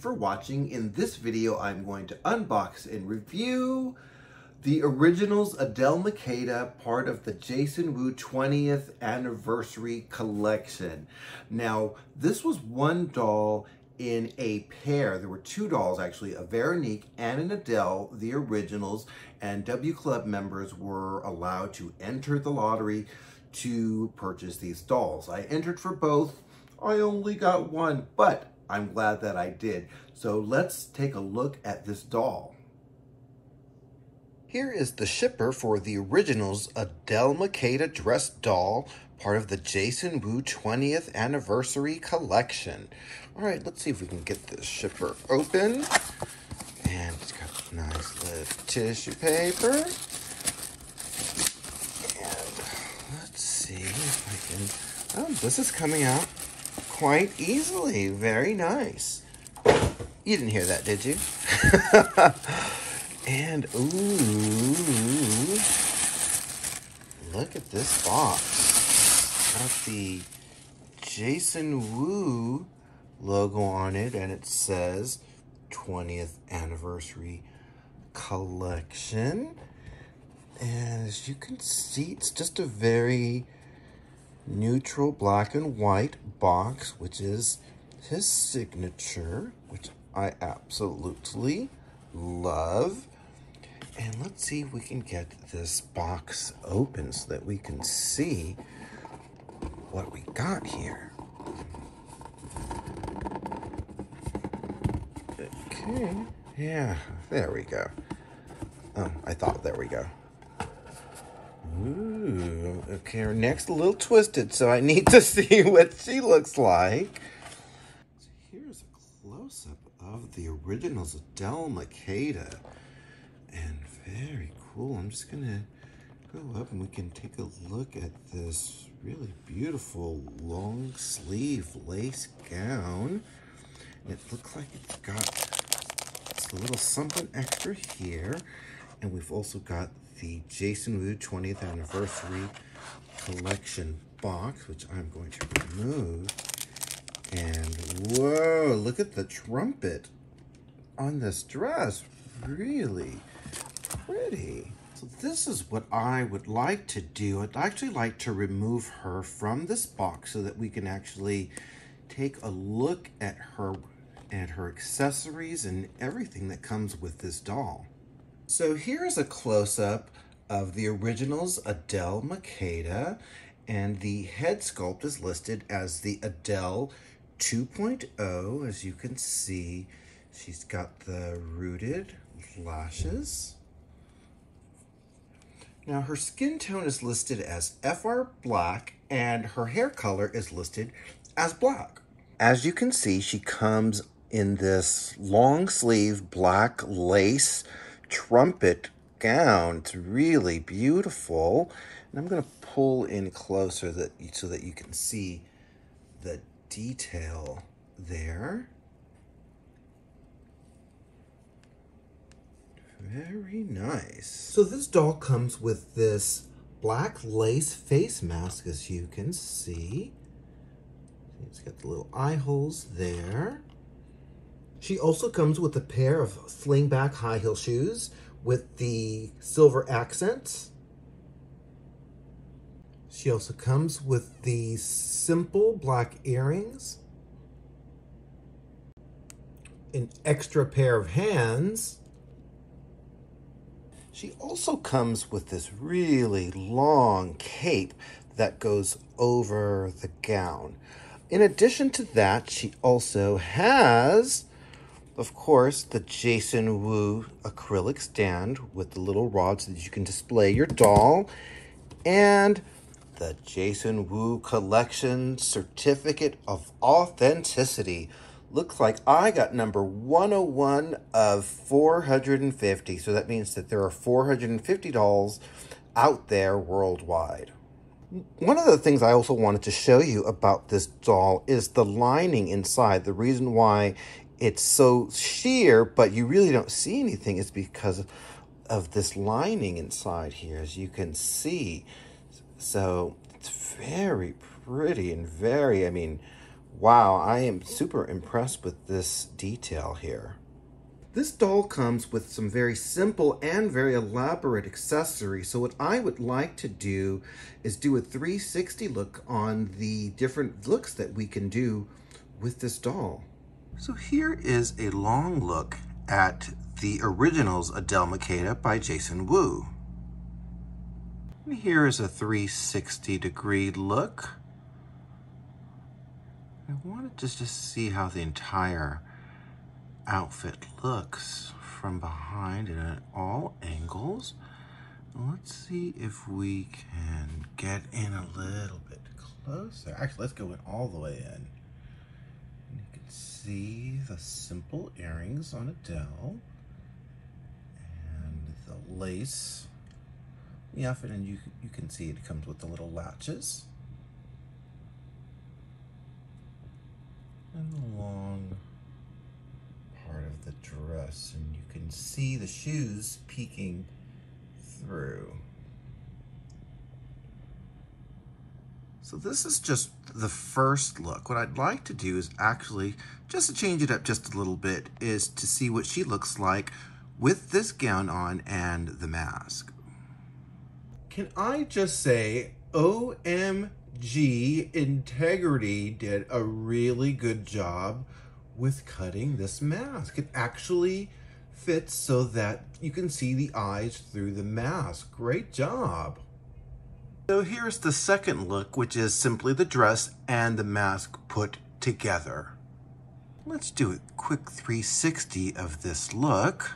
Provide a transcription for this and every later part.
for watching. In this video, I'm going to unbox and review the Originals Adele Makeda, part of the Jason Wu 20th Anniversary Collection. Now, this was one doll in a pair. There were two dolls, actually, a Veronique and an Adele, the originals, and W Club members were allowed to enter the lottery to purchase these dolls. I entered for both. I only got one, but I'm glad that I did. So let's take a look at this doll. Here is the shipper for the Originals Adele Makeda dress doll, part of the Jason Wu 20th Anniversary Collection. All right, let's see if we can get this shipper open. And it's got nice little tissue paper. And let's see if I can... Oh, this is coming out quite easily. Very nice. You didn't hear that, did you? And, ooh, look at this box. Got the Jason Wu logo on it, and it says 20th Anniversary Collection. And as you can see, it's just a very neutral black and white box, which is his signature, which I absolutely love. And let's see if we can get this box open so that we can see what we got here. Okay, yeah, there we go. Oh, I thought, there we go. Ooh, okay, our neck's a little twisted, so I need to see what she looks like. So here's a close-up of the originals Adele Makeda. And very cool. I'm just gonna go up and we can take a look at this really beautiful long sleeve lace gown. It looks like it's got a little something extra here. And we've also got the Jason Wu 20th anniversary collection box, which I'm going to remove. And whoa, look at the trumpet on this dress. Really pretty. So this is what I would like to do. I'd actually like to remove her from this box so that we can actually take a look at her at her accessories and everything that comes with this doll. So here's a close-up of the originals Adele Makeda and the head sculpt is listed as the Adele 2.0 as you can see she's got the rooted lashes now her skin tone is listed as FR black and her hair color is listed as black. As you can see, she comes in this long sleeve black lace trumpet gown. It's really beautiful. And I'm going to pull in closer that so that you can see the detail there. Very nice. So this doll comes with this black lace face mask, as you can see. It's got the little eye holes there. She also comes with a pair of sling back high heel shoes with the silver accents. She also comes with the simple black earrings, an extra pair of hands, she also comes with this really long cape that goes over the gown. In addition to that, she also has, of course, the Jason Wu acrylic stand with the little rods that you can display your doll, and the Jason Wu Collection Certificate of Authenticity looks like I got number 101 of 450. So that means that there are 450 dolls out there worldwide. One of the things I also wanted to show you about this doll is the lining inside. The reason why it's so sheer, but you really don't see anything is because of this lining inside here, as you can see. So it's very pretty and very, I mean, Wow, I am super impressed with this detail here. This doll comes with some very simple and very elaborate accessories. So what I would like to do is do a 360 look on the different looks that we can do with this doll. So here is a long look at the originals Adele Makeda by Jason Wu. And here is a 360 degree look. I wanted just to see how the entire outfit looks from behind and at all angles. Let's see if we can get in a little bit closer. Actually, let's go in all the way in. See the simple earrings on Adele and the lace. Outfit, and you, you can see it comes with the little latches. And the long part of the dress and you can see the shoes peeking through. So this is just the first look. What I'd like to do is actually, just to change it up just a little bit, is to see what she looks like with this gown on and the mask. Can I just say, OMG, Integrity did a really good job with cutting this mask. It actually fits so that you can see the eyes through the mask. Great job. So here's the second look, which is simply the dress and the mask put together. Let's do a quick 360 of this look.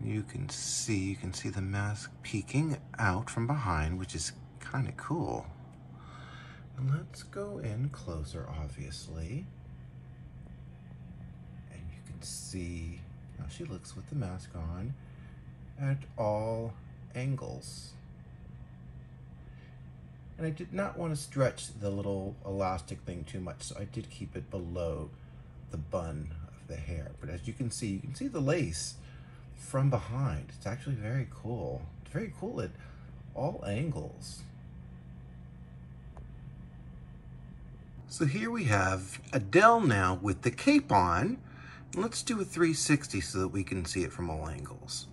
You can see, you can see the mask peeking out from behind, which is kind of cool. Let's go in closer, obviously. And you can see how she looks with the mask on at all angles. And I did not want to stretch the little elastic thing too much, so I did keep it below the bun of the hair. But as you can see, you can see the lace from behind. It's actually very cool. It's very cool at all angles. So here we have Adele now with the cape on. Let's do a 360 so that we can see it from all angles.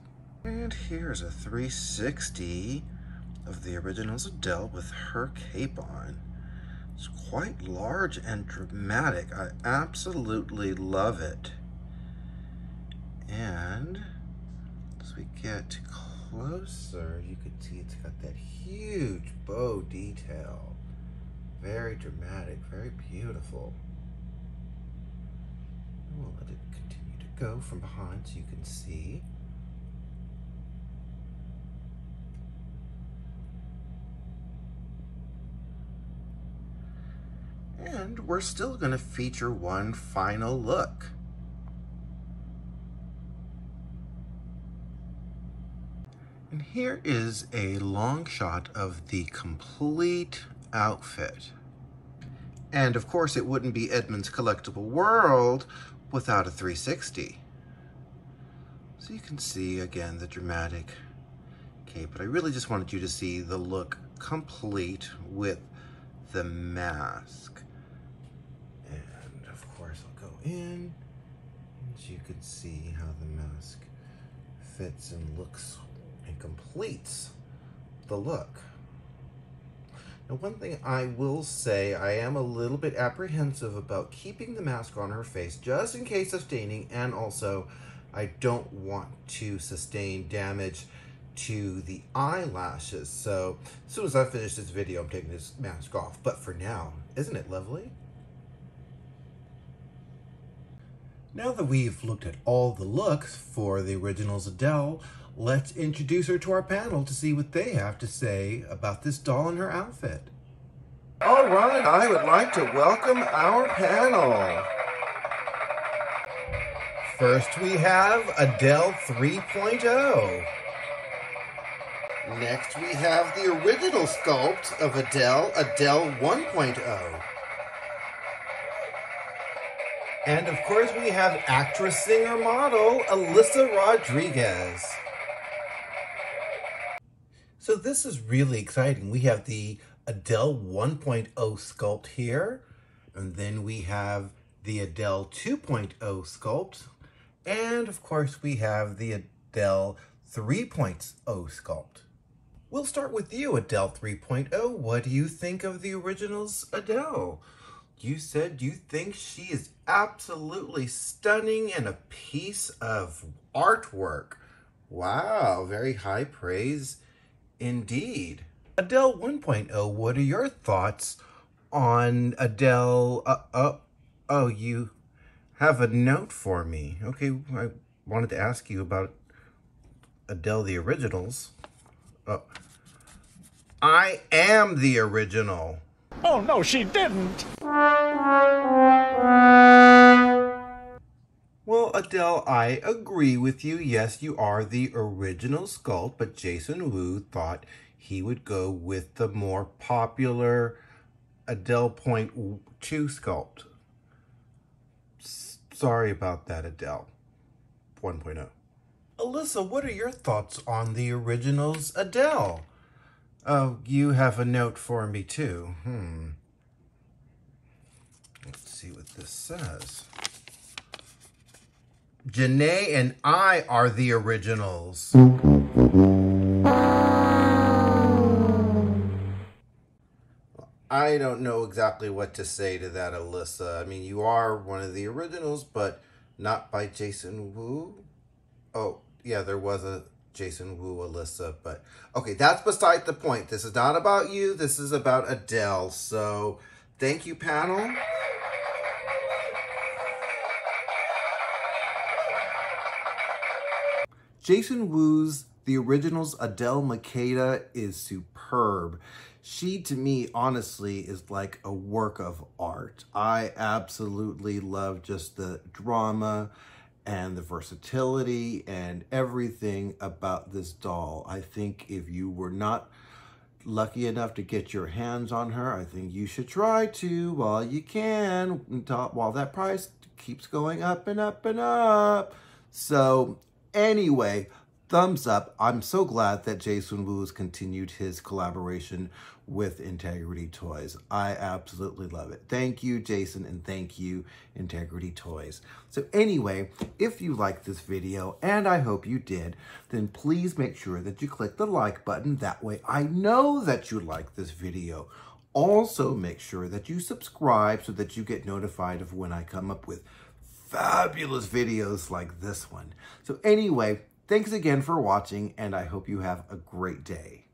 And here's a 360 of the originals Adele with her cape on. It's quite large and dramatic. I absolutely love it. And as we get closer, you can see it's got that huge bow detail. Very dramatic, very beautiful. And we'll let it continue to go from behind so you can see. And we're still going to feature one final look. And here is a long shot of the complete outfit. And of course, it wouldn't be Edmond's Collectible World without a 360. So you can see, again, the dramatic cape. But I really just wanted you to see the look complete with the mask. And of course, I'll go in, and you can see how the mask fits and looks and completes the look. One thing I will say, I am a little bit apprehensive about keeping the mask on her face just in case of staining, and also I don't want to sustain damage to the eyelashes. So as soon as I finish this video, I'm taking this mask off. But for now, isn't it lovely? Now that we've looked at all the looks for the originals Adele, let's introduce her to our panel to see what they have to say about this doll and her outfit. All right, I would like to welcome our panel. First, we have Adele 3.0. Next, we have the original sculpt of Adele, Adele 1.0. And of course, we have actress, singer, model, Alysa Rodriguez. So this is really exciting. We have the Adele 1.0 sculpt here, and then we have the Adele 2.0 sculpt, and of course we have the Adele 3.0 sculpt. We'll start with you, Adele 3.0. What do you think of the originals Adele? You said you think she is absolutely stunning and a piece of artwork. Wow, very high praise indeed. Adele 1.0, what are your thoughts on Adele? Uh, uh, oh, you have a note for me. Okay, I wanted to ask you about Adele the Originals. Oh, I am the original. Oh, no, she didn't. Well, Adele, I agree with you. Yes, you are the original Sculpt, but Jason Wu thought he would go with the more popular Adele Point 2 Sculpt. S sorry about that, Adele 1.0. Alysa, what are your thoughts on the originals Adele? Oh, you have a note for me too. Hmm. Let's see what this says. Janay and I are the originals. I don't know exactly what to say to that, Alysa. I mean, you are one of the originals, but not by Jason Wu. Oh, yeah, there was a Jason Wu, Alysa, but okay, that's beside the point. This is not about you. This is about Adele. So thank you, panel. Jason Wu's The Originals Adele Makeda is superb. She, to me, honestly, is like a work of art. I absolutely love just the drama and the versatility and everything about this doll. I think if you were not lucky enough to get your hands on her, I think you should try to while you can, while that price keeps going up and up and up. So anyway, thumbs up. I'm so glad that Jason Wu has continued his collaboration with Integrity Toys. I absolutely love it. Thank you, Jason, and thank you, Integrity Toys. So anyway, if you liked this video, and I hope you did, then please make sure that you click the like button. That way I know that you like this video. Also, make sure that you subscribe so that you get notified of when I come up with fabulous videos like this one. So anyway, thanks again for watching, and I hope you have a great day.